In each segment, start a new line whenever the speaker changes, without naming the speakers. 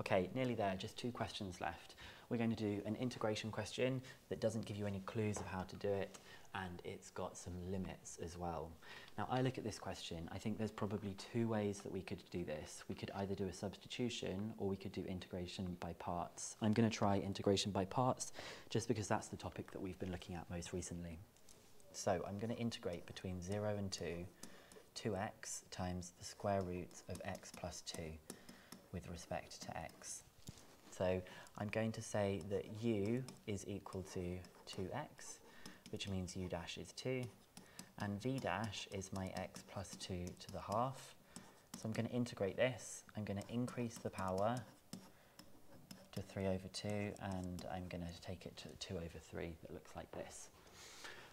Okay, nearly there, just two questions left. We're going to do an integration question that doesn't give you any clues of how to do it and it's got some limits as well. Now I look at this question, I think there's probably two ways that we could do this. We could either do a substitution or we could do integration by parts. I'm going to try integration by parts just because that's the topic that we've been looking at most recently. So I'm going to integrate between 0 and 2, 2x times the square root of x plus 2 with respect to x. So I'm going to say that u is equal to 2x, which means u dash is 2, and v dash is my x plus 2 to the half. So I'm going to integrate this. I'm going to increase the power to 3 over 2, and I'm going to take it to 2 over 3 that looks like this.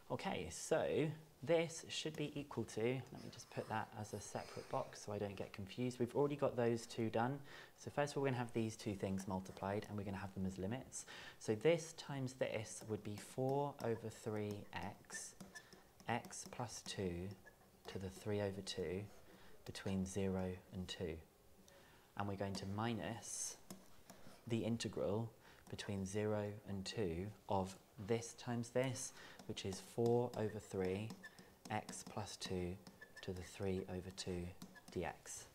Okay, so this should be equal to, let me just put that as a separate box so I don't get confused. We've already got those two done. So first we're going to have these two things multiplied and we're going to have them as limits. So this times this would be 4 over 3x, x plus 2 to the 3 over 2 between 0 and 2. And we're going to minus the integral between 0 and 2 of this times this, which is 4 over 3 x plus 2 to the 3 over 2 dx.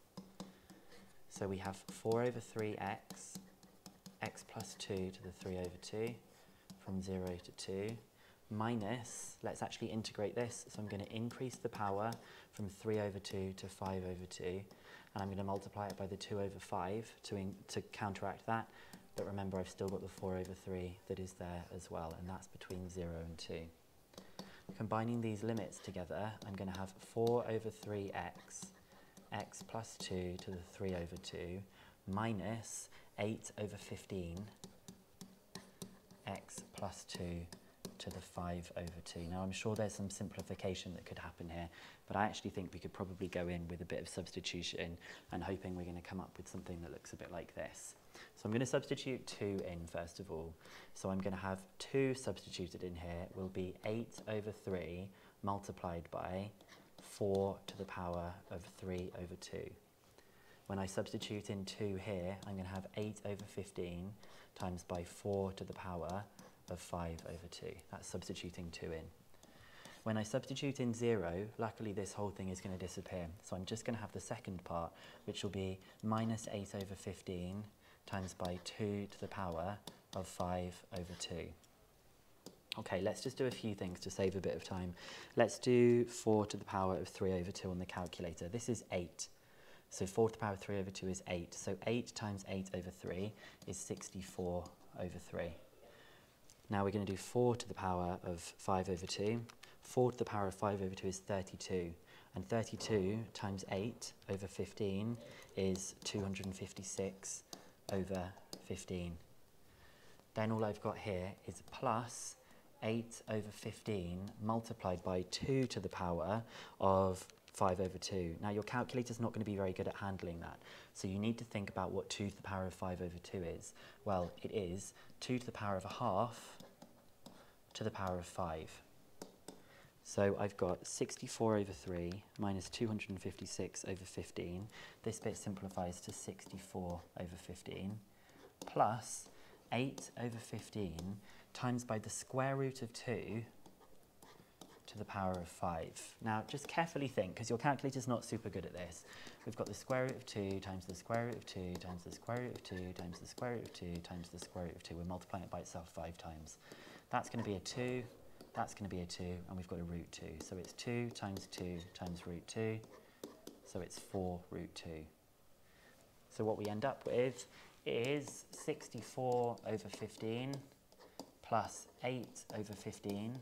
So we have 4 over 3x, x plus 2 to the 3 over 2 from 0 to 2, minus, let's actually integrate this, so I'm going to increase the power from 3 over 2 to 5 over 2, and I'm going to multiply it by the 2 over 5 to, to counteract that, but remember I've still got the 4 over 3 that is there as well, and that's between 0 and 2. Combining these limits together, I'm going to have 4 over 3x, x plus 2 to the 3 over 2, minus 8 over 15, x plus 2 to the 5 over 2. Now I'm sure there's some simplification that could happen here, but I actually think we could probably go in with a bit of substitution and hoping we're going to come up with something that looks a bit like this. So I'm going to substitute 2 in first of all. So I'm going to have 2 substituted in here will be 8 over 3 multiplied by 4 to the power of 3 over 2. When I substitute in 2 here, I'm going to have 8 over 15 times by 4 to the power of 5 over 2. That's substituting 2 in. When I substitute in 0, luckily this whole thing is going to disappear. So I'm just going to have the second part, which will be minus 8 over 15 times by 2 to the power of 5 over 2. Okay, let's just do a few things to save a bit of time. Let's do 4 to the power of 3 over 2 on the calculator. This is 8. So 4 to the power of 3 over 2 is 8. So 8 times 8 over 3 is 64 over 3. Now we're going to do 4 to the power of 5 over 2. 4 to the power of 5 over 2 is 32. And 32 times 8 over 15 is 256 over 15. Then all I've got here is plus 8 over 15 multiplied by 2 to the power of 5 over 2. Now your calculator's not going to be very good at handling that. So you need to think about what 2 to the power of 5 over 2 is. Well, it is 2 to the power of a half to the power of 5. So I've got 64 over 3 minus 256 over 15. This bit simplifies to 64 over 15 plus 8 over 15 times by the square root of 2 to the power of 5. Now just carefully think, because your calculator's not super good at this. We've got the square root of 2 times the square root of 2 times the square root of 2 times the square root of 2 times the square root of 2. We're multiplying it by itself 5 times. That's going to be a 2, that's going to be a 2, and we've got a root 2. So it's 2 times 2 times root 2, so it's 4 root 2. So what we end up with is 64 over 15 plus 8 over 15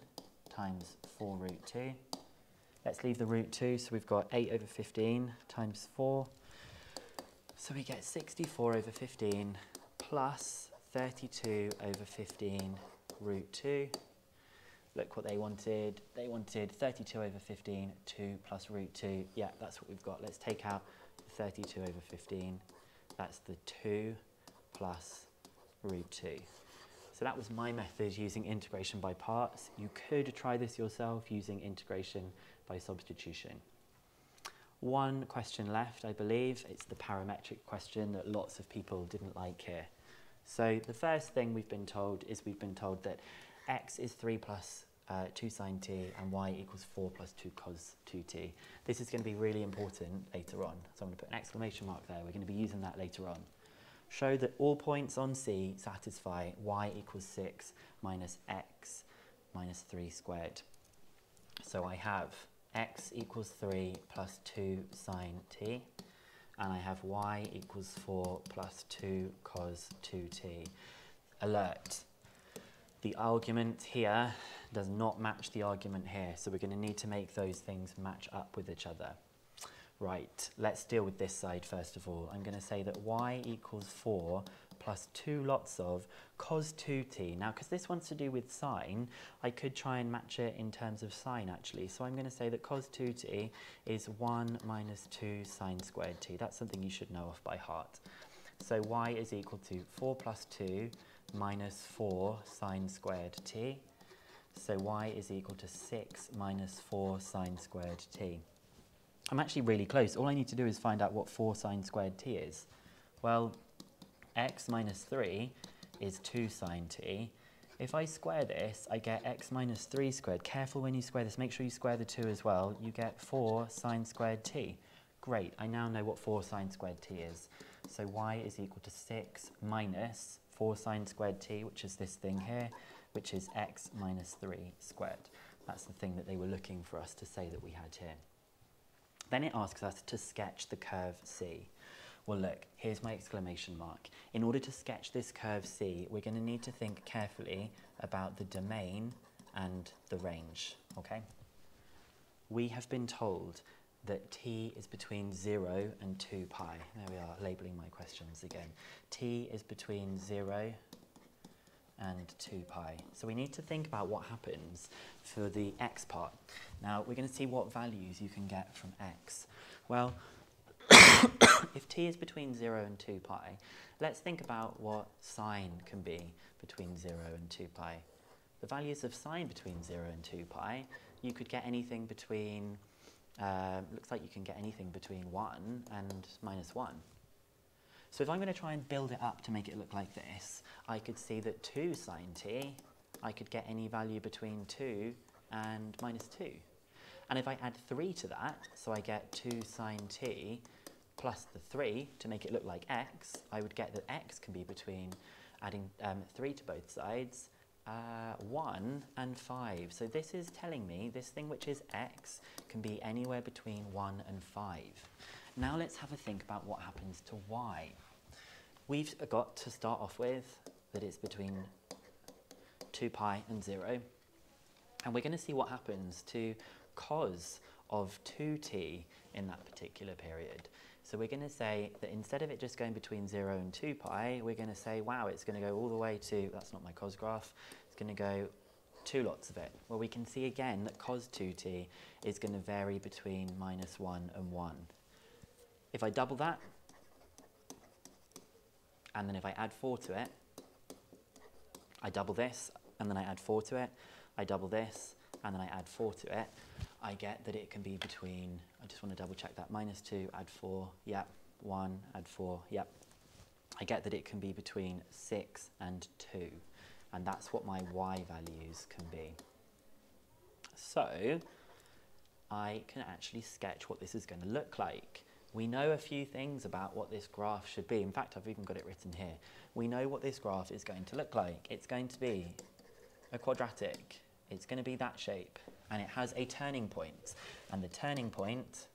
times 4 root 2. Let's leave the root 2, so we've got 8 over 15 times 4. So we get 64 over 15 plus 32 over 15 root 2. Look what they wanted. They wanted 32 over 15, 2 plus root 2. Yeah, that's what we've got. Let's take out 32 over 15. That's the 2 plus root 2. So that was my method using integration by parts. You could try this yourself using integration by substitution. one question left, I believe. It's the parametric question that lots of people didn't like here. So the first thing we've been told is we've been told that x is 3 plus uh, 2 sine t and y equals 4 plus 2 cos 2t. This is going to be really important later on. So I'm going to put an exclamation mark there. We're going to be using that later on. Show that all points on C satisfy y equals 6 minus x minus 3 squared. So I have x equals 3 plus 2 sine t, and I have y equals 4 plus 2 cos 2t. Alert. The argument here does not match the argument here, so we're going to need to make those things match up with each other. Right, let's deal with this side first of all. I'm going to say that y equals 4 plus 2 lots of cos 2t. Now, because this wants to do with sine, I could try and match it in terms of sine actually. So I'm going to say that cos 2t is 1 minus 2 sine squared t. That's something you should know off by heart. So y is equal to 4 plus 2 minus 4 sine squared t. So y is equal to 6 minus 4 sine squared t. I'm actually really close. All I need to do is find out what 4 sine squared t is. Well, x minus 3 is 2 sine t. If I square this, I get x minus 3 squared. Careful when you square this, make sure you square the 2 as well. You get 4 sine squared t. Great, I now know what 4 sine squared t is. So y is equal to 6 minus 4 sine squared t, which is this thing here, which is x minus 3 squared. That's the thing that they were looking for us to say that we had here. Then it asks us to sketch the curve C. Well, look, here's my exclamation mark. In order to sketch this curve C, we're going to need to think carefully about the domain and the range, okay? We have been told that t is between 0 and 2 pi. There we are, labelling my questions again. t is between 0 and 2 pi. So we need to think about what happens for the x part. Now we're going to see what values you can get from x. Well, if t is between 0 and 2 pi, let's think about what sine can be between 0 and 2 pi. The values of sine between 0 and 2 pi, you could get anything between, uh, looks like you can get anything between 1 and minus 1. So if I'm going to try and build it up to make it look like this, I could see that 2 sine t, I could get any value between 2 and minus 2. And if I add 3 to that, so I get 2 sine t plus the 3 to make it look like x, I would get that x can be between, adding um, 3 to both sides, uh, 1 and 5. So this is telling me this thing which is x can be anywhere between 1 and 5. Now let's have a think about what happens to y. We've got to start off with that it's between 2 pi and 0. And we're going to see what happens to cos of 2t in that particular period. So we're going to say that instead of it just going between 0 and 2 pi, we're going to say, wow, it's going to go all the way to, that's not my cos graph, going to go two lots of it. Well, we can see again that cos 2t is going to vary between minus 1 and 1. If I double that, and then if I add 4 to it, I double this, and then I add 4 to it, I double this, and then I add 4 to it, I get that it can be between, I just want to double check that, minus 2, add 4, yep, 1, add 4, yep. I get that it can be between 6 and 2, and that's what my y values can be. So, I can actually sketch what this is going to look like. We know a few things about what this graph should be. In fact, I've even got it written here. We know what this graph is going to look like. It's going to be a quadratic. It's going to be that shape. And it has a turning point. And the turning point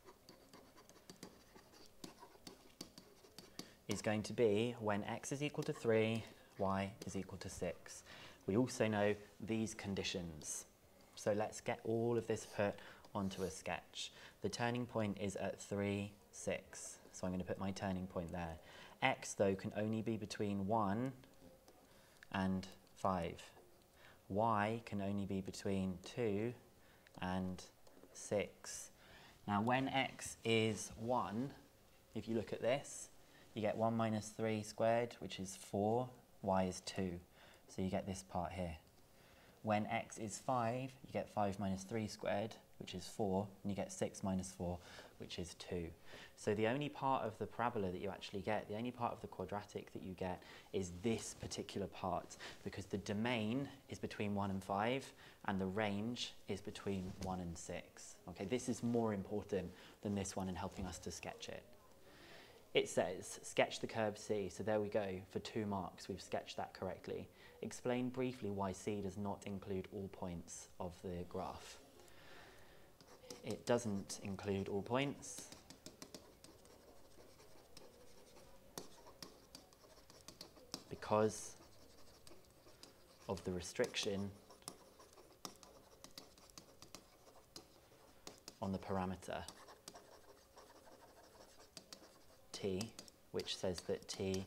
is going to be when x is equal to 3, y is equal to 6. We also know these conditions. So let's get all of this put onto a sketch. The turning point is at 3, 6. So I'm going to put my turning point there. x, though, can only be between 1 and 5. y can only be between 2 and 6. Now, when x is 1, if you look at this, you get 1 minus 3 squared, which is 4. Y is 2. So you get this part here. When x is 5, you get 5 minus 3 squared, which is 4, and you get 6 minus 4. which is 2. So the only part of the parabola that you actually get, the only part of the quadratic that you get is this particular part because the domain is between 1 and 5 and the range is between 1 and 6. Okay, this is more important than this one in helping us to sketch it. It says, sketch the curve C. So there we go, for two marks, we've sketched that correctly. Explain briefly why C does not include all points of the graph. It doesn't include all points because of the restriction on the parameter t, which says that t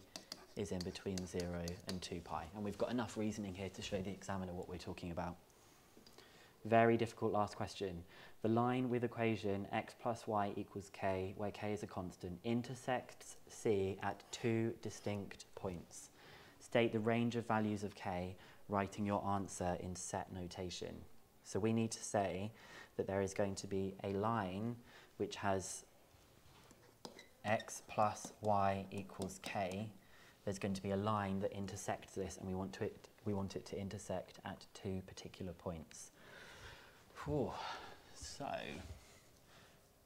is in between 0 and 2 pi. And we've got enough reasoning here to show the examiner what we're talking about. Very difficult last question. The line with equation x plus y equals k, where k is a constant, intersects c at two distinct points. State the range of values of k, writing your answer in set notation. So we need to say that there is going to be a line which has x plus y equals k. There's going to be a line that intersects this and we want, to it, we want it to intersect at two particular points. Whew. So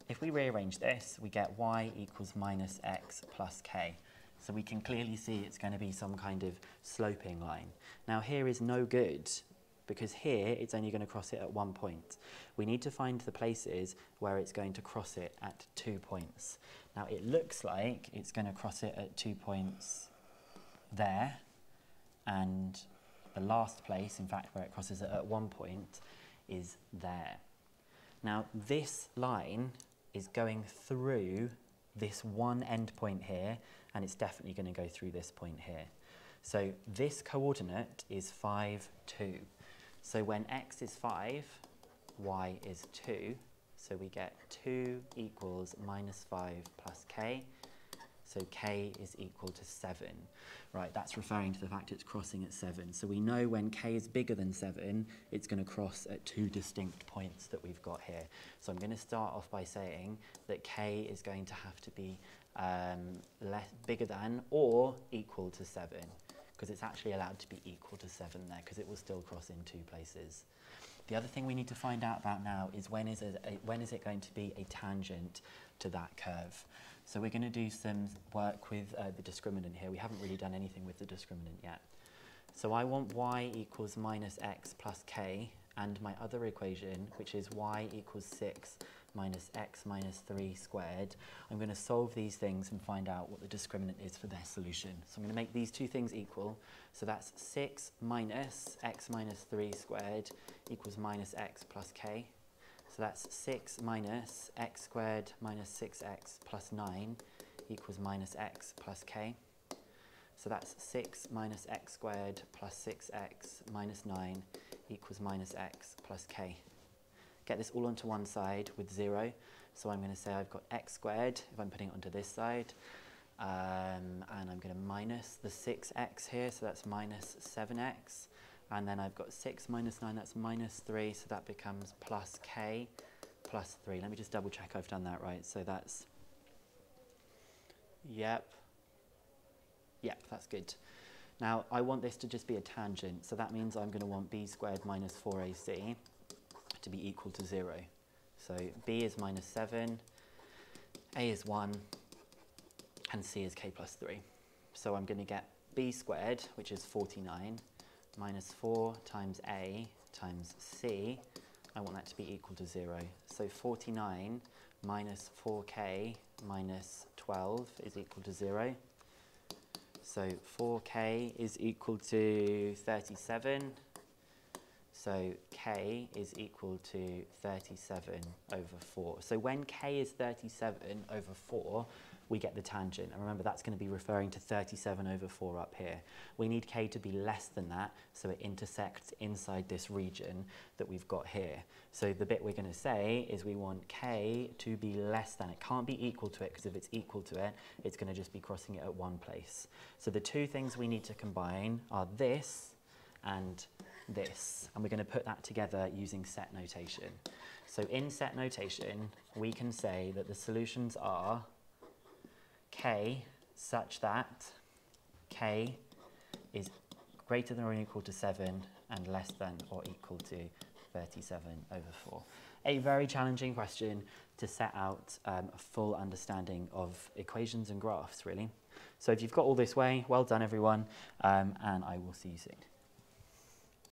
if we rearrange this, we get y equals minus x plus k. So we can clearly see it's going to be some kind of sloping line. Now here is no good because here it's only going to cross it at one point. We need to find the places where it's going to cross it at two points. Now it looks like it's going to cross it at two points there and the last place, in fact, where it crosses it at one point is there. Now this line is going through this one endpoint here and it's definitely going to go through this point here. So this coordinate is 5, 2. So when x is 5, y is 2. So we get 2 equals minus 5 plus k. So k is equal to 7. Right, that's referring to the fact it's crossing at 7. So we know when k is bigger than 7, it's going to cross at two distinct points that we've got here. So I'm going to start off by saying that k is going to have to be um, less, bigger than or equal to 7 because it's actually allowed to be equal to 7 there because it will still cross in two places. The other thing we need to find out about now is when is it, a, when is it going to be a tangent to that curve. So we're going to do some work with uh, the discriminant here. We haven't really done anything with the discriminant yet. So I want y equals minus x plus k and my other equation, which is y equals 6 minus x minus 3 squared. I'm going to solve these things and find out what the discriminant is for their solution. So I'm going to make these two things equal. So that's 6 minus x minus 3 squared equals minus x plus k. So that's 6 minus x squared minus 6x plus 9 equals minus x plus k. So that's 6 minus x squared plus 6x minus 9 equals minus x plus k get this all onto one side with 0. So I'm going to say I've got x squared if I'm putting it onto this side. Um, and I'm going to minus the 6x here, so that's minus 7x. And then I've got 6 minus 9, that's minus 3, so that becomes plus k plus 3. Let me just double check I've done that right. So that's, yep, yep, that's good. Now, I want this to just be a tangent, so that means I'm going to want b squared minus 4ac to be equal to 0. So b is minus 7, a is 1, and c is k plus 3. So I'm going to get b squared, which is 49, minus 4 times a times c. I want that to be equal to 0. So 49 minus 4k minus 12 is equal to 0. So 4k is equal to 37 so k is equal to 37 over 4. So when k is 37 over 4, we get the tangent. And remember, that's going to be referring to 37 over 4 up here. We need k to be less than that, so it intersects inside this region that we've got here. So the bit we're going to say is we want k to be less than. It can't be equal to it, because if it's equal to it, it's going to just be crossing it at one place. So the two things we need to combine are this and this, and we're going to put that together using set notation. So in set notation, we can say that the solutions are k such that k is greater than or equal to 7 and less than or equal to 37 over 4. A very challenging question to set out um, a full understanding of equations and graphs, really. So if you've got all this way, well done everyone, um, and I will see you soon.